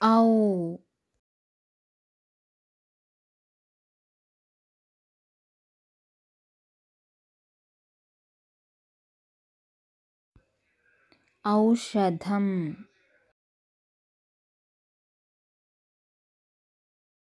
औ औषधम्